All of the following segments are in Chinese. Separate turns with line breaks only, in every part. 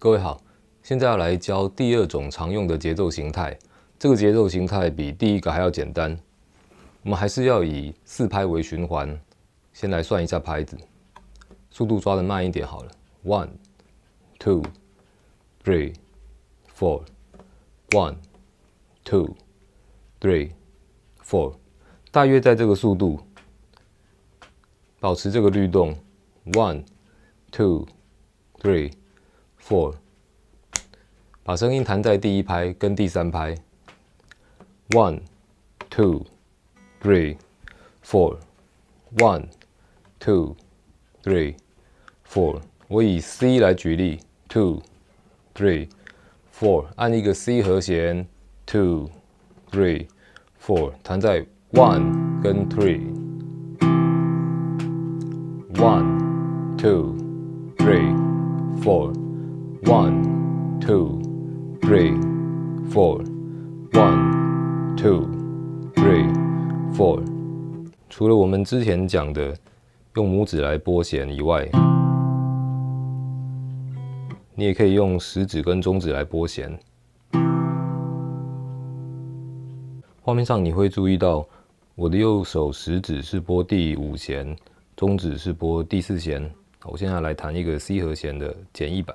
各位好，现在要来教第二种常用的节奏形态。这个节奏形态比第一个还要简单。我们还是要以四拍为循环。先来算一下拍子，速度抓的慢一点好了。One, two, three, four. One, two, three, four. 大约在这个速度，保持这个律动。One, two, three, four. 把声音弹在第一拍跟第三拍。One, two, three, four. One, two, three, four. 我以 C 来举例。Two, three, four. 按一个 C 和弦。Two, three, four. 弹在 one 跟 three。One, two, three, four. One, two, three, four. One, two, three, four. 除了我们之前讲的用拇指来拨弦以外，你也可以用食指跟中指来拨弦。画面上你会注意到，我的右手食指是拨第五弦，中指是拨第四弦。我现在来弹一个 C 和弦的简易版。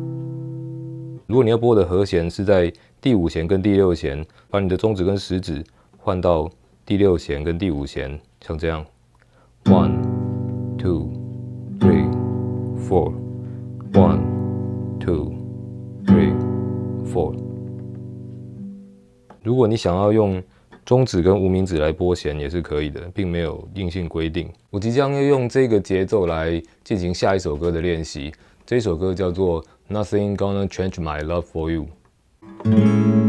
如果你要拨的和弦是在第五弦跟第六弦，把你的中指跟食指换到第六弦跟第五弦。像这样，one, two, three, four, one, two, three, four。如果你想要用中指跟无名指来拨弦也是可以的，并没有硬性规定。我即将要用这个节奏来进行下一首歌的练习。这首歌叫做《Nothing Gonna Change My Love for You》。